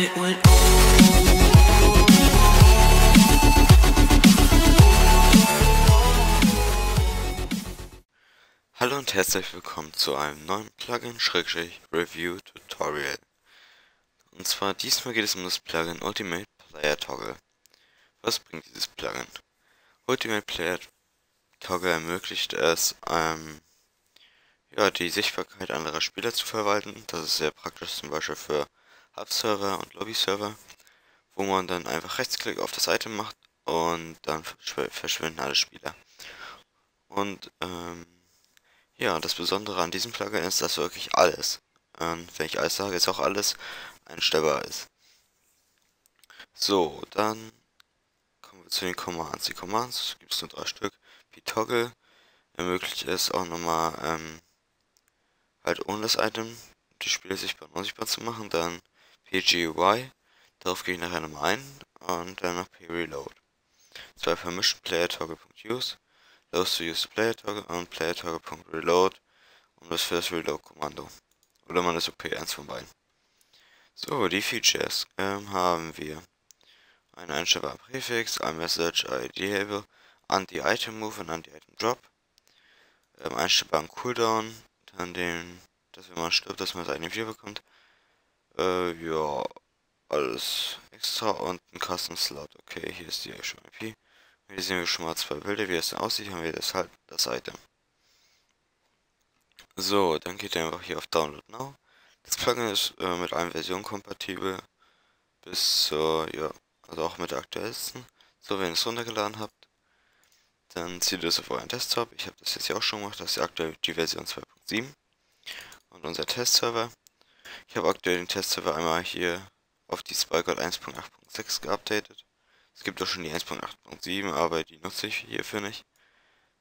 Hallo und herzlich willkommen zu einem neuen Plugin-Review-Tutorial. Und zwar diesmal geht es um das Plugin Ultimate Player Toggle. Was bringt dieses Plugin? Ultimate Player Toggle ermöglicht es, ähm, ja, die Sichtbarkeit anderer Spieler zu verwalten. Das ist sehr praktisch zum Beispiel für Hub-Server und Lobby-Server, wo man dann einfach Rechtsklick auf das Item macht und dann verschwinden alle Spieler. Und ähm, ja, das Besondere an diesem Plugin ist, dass wirklich alles, und wenn ich alles sage, ist auch alles einstellbar ist. So, dann kommen wir zu den Commands. Die Commands gibt es nur drei Stück. P-Toggle ermöglicht es auch nochmal, ähm, halt ohne das Item die Spieler sichtbar und unsichtbar zu machen. Dann PGY, darauf gehe ich nachher nochmal ein. Und dann noch P-Reload. Zwei Permission Player Toggle.use Loads to use Player Toggle und Player Toggle.reload und das für das Reload-Kommando. Oder man ist OP, eins von beiden. So, die Features ähm, haben wir. Ein einstellbarer Präfix, ein Message ID Label, Anti-Item Move und Anti-Item Drop. Ähm, einstellbaren Cooldown, dann den, dass wenn man stirbt, dass man das Item bekommt. Äh, ja, alles extra und ein Custom Slot. Okay, hier ist die IP. Hier sehen wir schon mal zwei Bilder, wie es aussieht, haben wir das halt das Item. So, dann geht ihr einfach hier auf Download Now. Das Plugin ist äh, mit allen Versionen kompatibel. Bis zur, ja, also auch mit der aktuellsten. So, wenn ihr es runtergeladen habt, dann zieht ihr es auf euren Desktop. Ich habe das jetzt ja auch schon gemacht, das ist aktuell die Version 2.7. Und unser Testserver. Ich habe aktuell den Testserver einmal hier auf die SpyGuard 1.8.6 geupdatet. Es gibt auch schon die 1.8.7, aber die nutze ich hierfür nicht.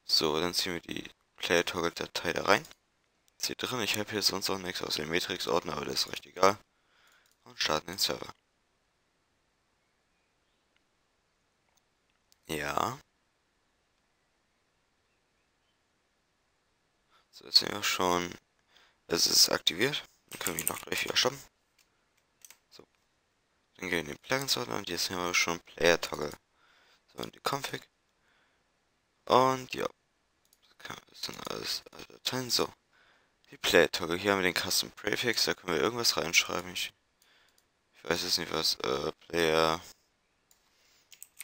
So, dann ziehen wir die Player Toggle Datei da rein. Ist hier drin, ich habe hier sonst auch nichts aus dem Matrix Ordner, aber das ist recht egal. Und starten den Server. Ja. So, jetzt sind wir schon. Es ist aktiviert. Dann können wir auch gleich wieder stoppen. Dann gehen wir in den Plugins-Ordner und jetzt haben wir schon Player Toggle. So, in die Config. Und ja. Das sind alles Dateien. So. Die Player Toggle. Hier haben wir den Custom Prefix. Da können wir irgendwas reinschreiben. Ich, ich weiß jetzt nicht was. Äh, Player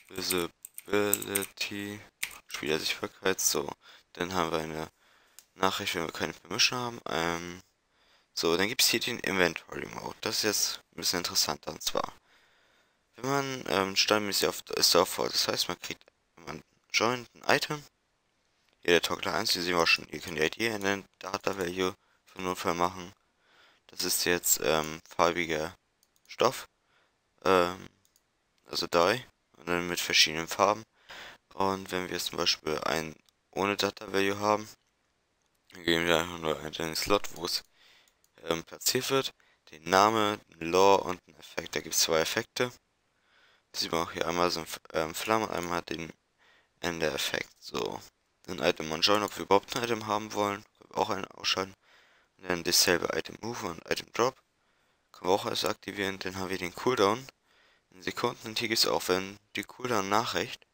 Visibility. Spielersichtbarkeit. So. Dann haben wir eine Nachricht, wenn wir keine Permission haben. Ähm, so, dann gibt es hier den Inventory Mode. Das ist jetzt ein bisschen interessanter. Und zwar, wenn man ähm, standmäßig auf ist auf voll. Das heißt, man kriegt, wenn man joint ein Item, hier der Toggle 1, hier sehen wir auch schon, ihr könnt die ID in den Data Value für Notfall machen. Das ist jetzt ähm, farbiger Stoff, ähm, also Dye, und dann mit verschiedenen Farben. Und wenn wir zum Beispiel ein ohne Data Value haben, dann geben wir einfach nur einen Slot, wo es ähm, platziert wird, den Name, den Law und einen Effekt. Da gibt es zwei Effekte. Das sieht man auch hier einmal so ein ähm, Flamme, einmal den Ende-Effekt. So, ein Item Join, ob wir überhaupt ein Item haben wollen, können wir auch einen ausschalten. Und dann Disable Item Move und Item Drop. Können wir auch alles aktivieren. Dann haben wir den Cooldown in Sekunden. Und hier gibt es auch, wenn die Cooldown-Nachricht,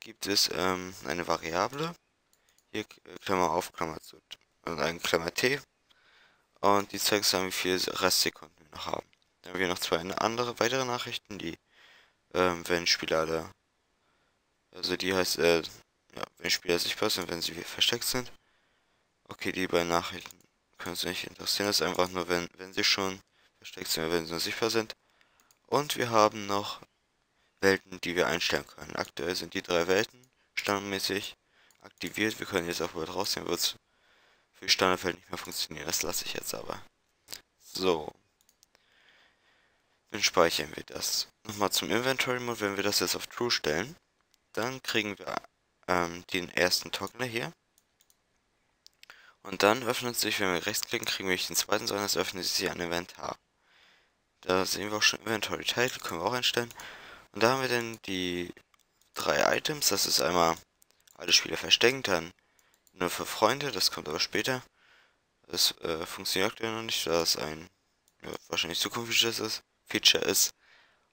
gibt es ähm, eine Variable. Hier Klammer auf, Klammer zu, und ein Klammer T und die zeigt dann, wie viele Restsekunden wir noch haben. Dann haben wir noch zwei andere weitere Nachrichten, die, ähm, wenn Spieler alle, also die heißt, äh, ja, wenn Spieler sichtbar sind, wenn sie versteckt sind. Okay, die beiden Nachrichten können Sie nicht interessieren, das ist einfach nur, wenn, wenn sie schon versteckt sind, wenn sie nur sichtbar sind. Und wir haben noch Welten, die wir einstellen können. Aktuell sind die drei Welten standardmäßig aktiviert. Wir können jetzt auch wieder rausnehmen, wird für Standardfeld nicht mehr funktionieren. Das lasse ich jetzt aber. So. Dann speichern wir das. Nochmal zum Inventory Mode. Wenn wir das jetzt auf True stellen, dann kriegen wir ähm, den ersten Toggle hier. Und dann öffnet sich, wenn wir rechtsklicken, kriegen wir nicht den zweiten, sondern es öffnet sich ein Inventar. Da sehen wir auch schon Inventory Title, können wir auch einstellen. Und da haben wir dann die drei Items. Das ist einmal alle Spieler verstecken, dann nur für Freunde, das kommt aber später. Das äh, funktioniert aktuell noch nicht, da es ein ja, wahrscheinlich zukünftiges ist. Feature ist.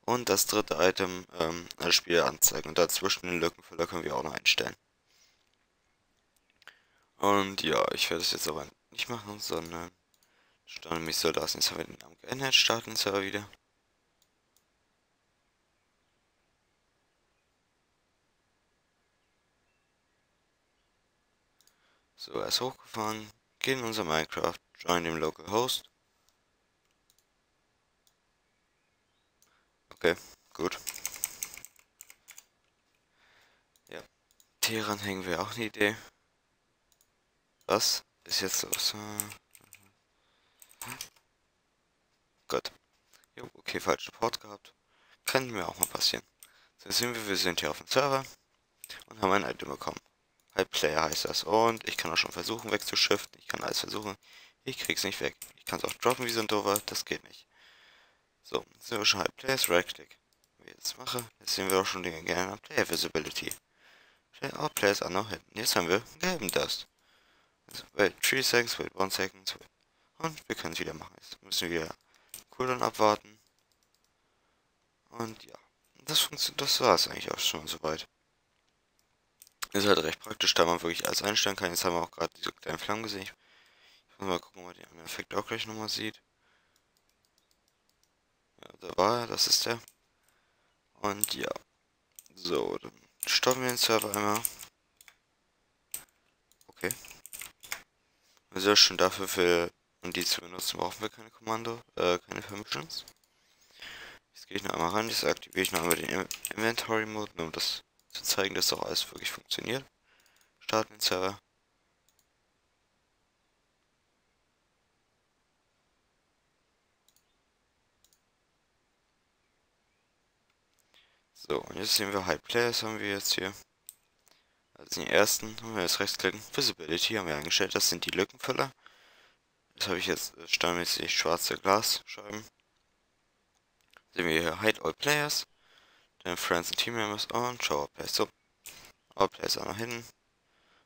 Und das dritte Item, ähm, alle Spiele anzeigen. Und dazwischen den Lückenfüller können wir auch noch einstellen. Und ja, ich werde es jetzt aber nicht machen, sondern mich so lassen. Jetzt haben wir den Namen geändert, starten Server wieder. So, er ist hochgefahren, gehen in unser Minecraft, join dem Local Host. Okay, gut. Ja, Teheran hängen wir auch eine Idee. Was ist jetzt los? Gut. Jo, okay, falschen Port gehabt. Kann mir auch mal passieren. So sehen wir, wir sind hier auf dem Server und haben ein Item bekommen. Player heißt das. Und ich kann auch schon versuchen wegzuschiften. Ich kann alles versuchen. Ich krieg's nicht weg. Ich kann es auch droppen wie so ein Dover. Das geht nicht. So, sind wir schon halb Players. Right Click. Wie ich jetzt mache, jetzt sehen wir auch schon Dinge gerne Player Visibility. Play, all players are now hidden. Jetzt haben wir gelben Dust. Also, wait 3 seconds, wait 1 second, wait. Und wir können es wieder machen. Jetzt müssen wir Cooldown abwarten. Und ja, das funktioniert, das war es eigentlich auch schon soweit. Ist halt recht praktisch, da man wirklich alles einstellen kann. Jetzt haben wir auch gerade diese kleinen Flammen gesehen. Ich muss mal gucken, ob man den Effekt auch gleich nochmal sieht. Ja, da war er, das ist der. Und ja. So, dann stoppen wir den Server einmal. Okay. Sehr schön dafür, für, um die zu benutzen, brauchen wir keine Kommando, äh, keine Permissions. Jetzt gehe ich noch einmal ran, jetzt aktiviere ich noch einmal den Inventory Mode, nur um das zu zeigen, dass auch alles wirklich funktioniert. Starten den Server. So, und jetzt sehen wir High Players haben wir jetzt hier. Also den ersten, haben wir jetzt rechtsklicken, Visibility haben wir eingestellt, das sind die Lückenfüller. Das habe ich jetzt standardmäßig schwarze Glasscheiben. Sehen wir hier Hide All Players. Then Friends and Team Members on, Show All Players. So, All Players are noch hidden.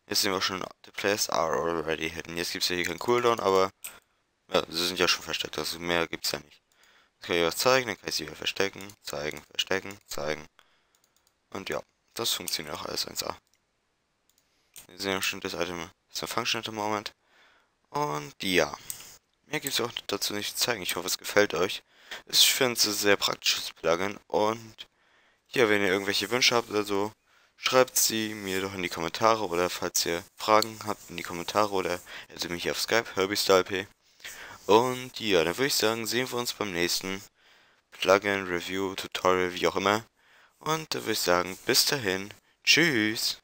Jetzt sehen wir schon, the Players are already hidden. Jetzt gibt es ja hier keinen Cooldown, aber ja, sie sind ja schon versteckt, also mehr gibt es ja nicht. Jetzt kann ich was zeigen, dann kann ich sie wieder verstecken, zeigen, verstecken, zeigen. Und ja, das funktioniert auch alles 1A. Wir sehen schon, das Item ist ein Function at the moment. Und ja, mehr gibt es auch dazu nicht zu zeigen. Ich hoffe, es gefällt euch. Ich finde es ein sehr praktisches Plugin und ja, wenn ihr irgendwelche Wünsche habt oder so, schreibt sie mir doch in die Kommentare oder falls ihr Fragen habt in die Kommentare oder also mich auf Skype, HerbieStyleP. Und ja, dann würde ich sagen, sehen wir uns beim nächsten Plugin Review, Tutorial, wie auch immer. Und da würde ich sagen, bis dahin, tschüss.